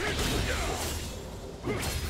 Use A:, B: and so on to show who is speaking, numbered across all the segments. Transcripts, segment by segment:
A: Hit me down!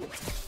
A: you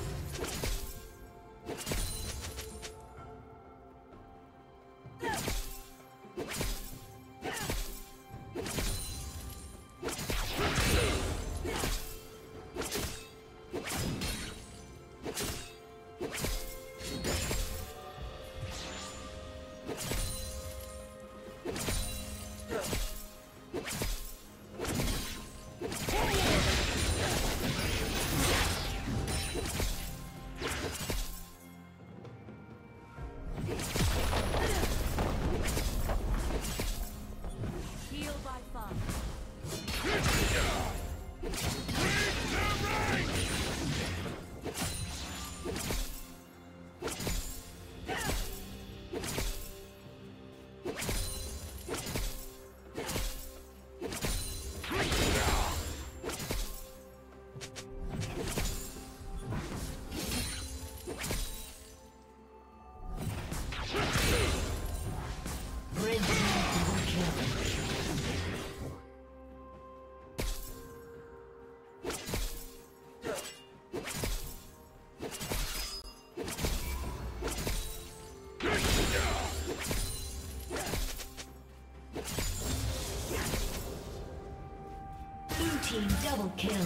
A: Double kill.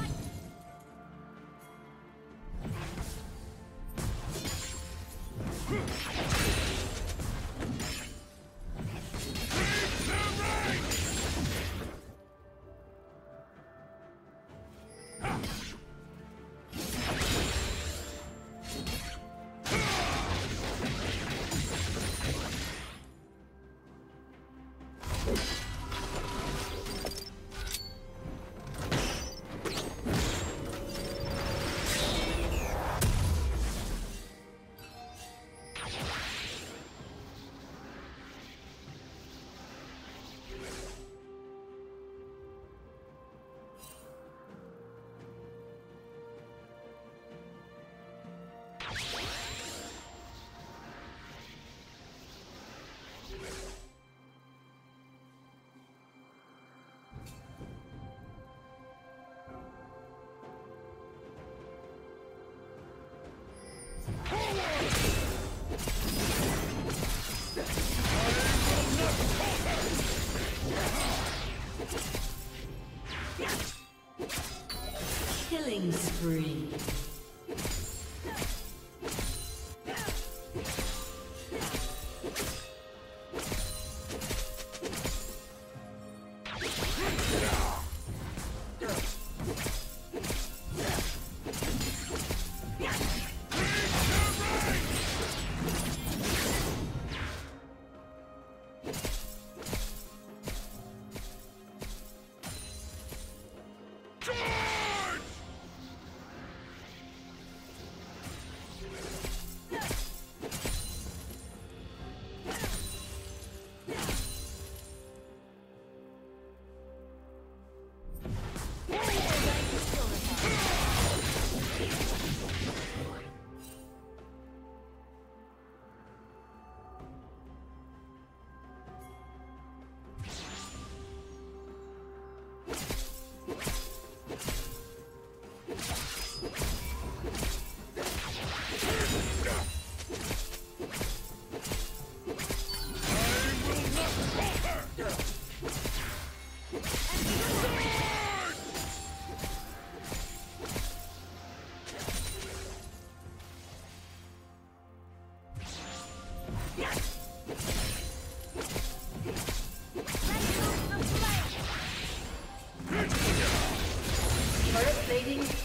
A: Killing spree.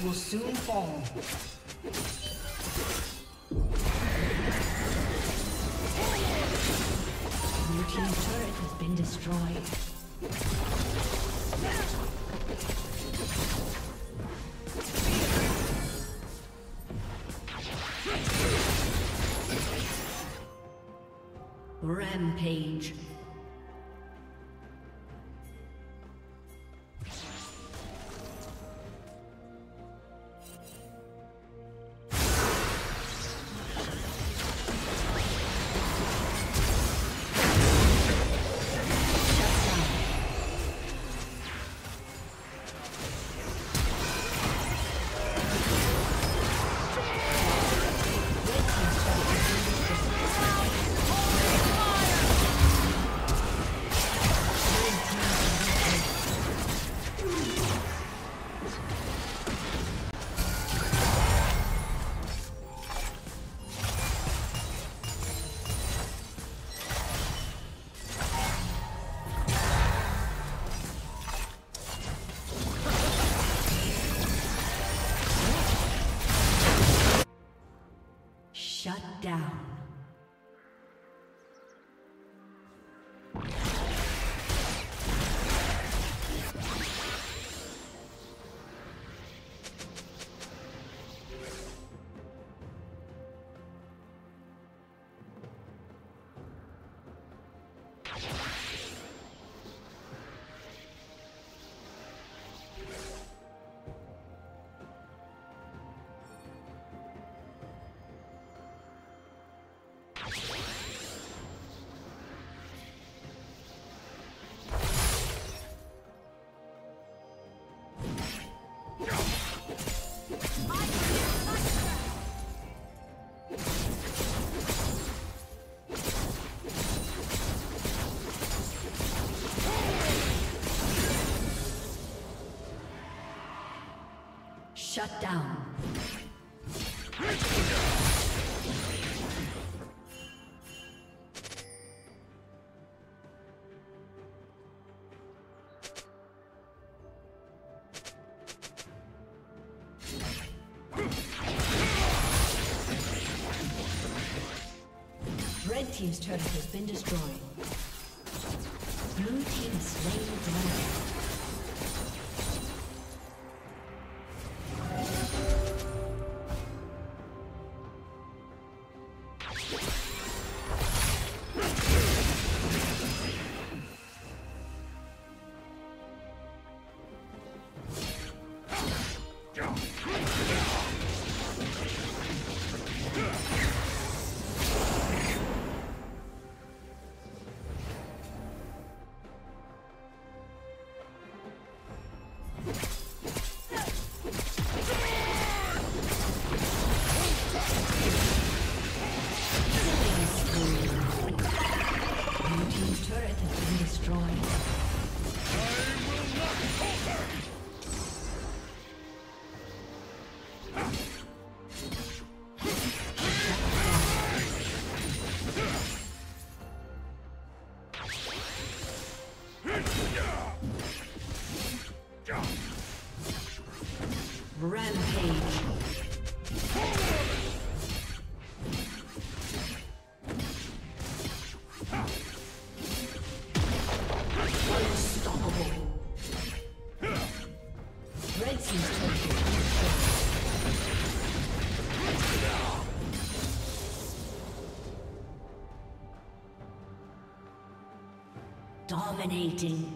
B: Will soon fall.
A: Blue team's turret has been destroyed. Rampage. Shut down. Red Team's turret has been destroyed. Blue Team slain the dragon. Dominating.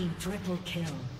A: Team triple kill.